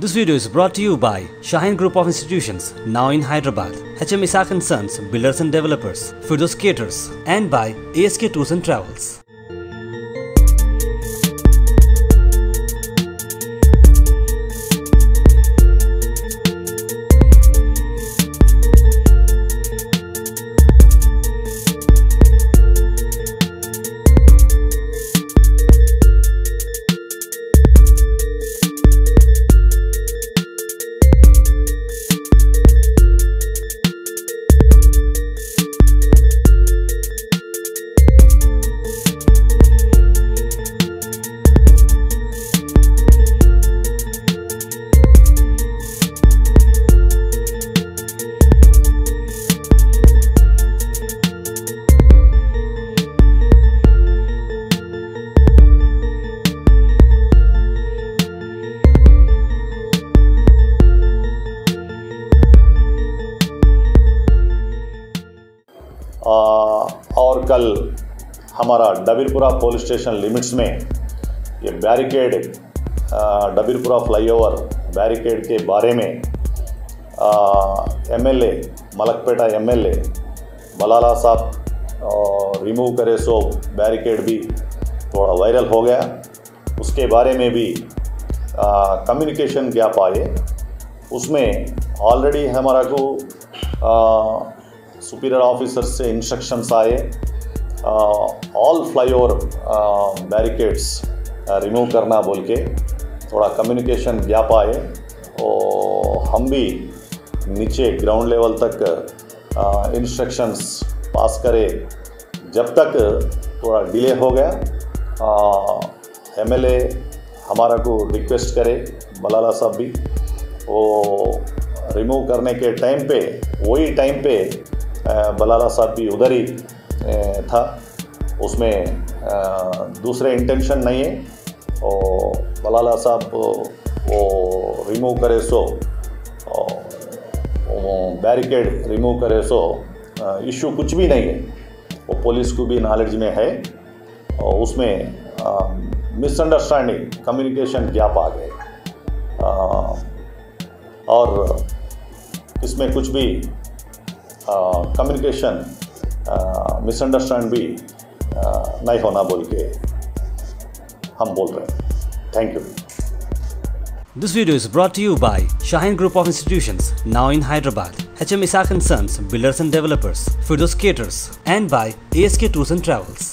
This video is brought to you by Shaheen Group of Institutions, now in Hyderabad, HM Isaac Sons, Builders and Developers, Firdos Caters, and by ASK Tours and Travels. और कल हमारा Dabirpura police station limits में ये barricade Dabirpura flyover barricade के बारे में MLA मलकपेटा MLA Malala साहब remove करे सो बैरिकेड भी थोड़ा वायरल हो गया। उसके बारे में भी कम्युनिकेशन गैप आए उसमें ऑलरेडी हमारा को सुपीरियर ऑफिसर से इंस्ट्रक्शंस आए। ऑल फ्लाईओवर बैरिकेड्स रिमूव करना बोल के थोड़ा कम्युनिकेशन गैप आए और हम भी नीचे ग्राउंड लेवल तक इंस्ट्रक्शंस पास करे। जब तक थोड़ा डिले हो गया एमएलए हमारा को रिक्वेस्ट करे बलाला साहब भी। वो रिमूव करने के टाइम पे, वही टाइम पे बलाला साहब भी उधर ही था। उसमें दूसरे इंटेंशन नहीं है। और बलाला साहब वो रिमूव करे सो बैरिकेड रिमूव करे सो इशू कुछ भी नहीं है। वो पुलिस को भी नॉलेज में है। और उसमें मिसअंडरस्टैंडिंग कम्युनिकेशन गैप आ गए और इसमें कुछ भी कम्युनिकेशन मिसअंडरस्टैंड भी नहीं होना बोल के हम बोल रहे हैं thank you This video is brought to you by Shaheen Group of Institutions, now in Hyderabad, HM Isaac and Sons, Builders and Developers, Firdos Caters, and by ASK Tours and Travels.